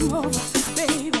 come over, baby.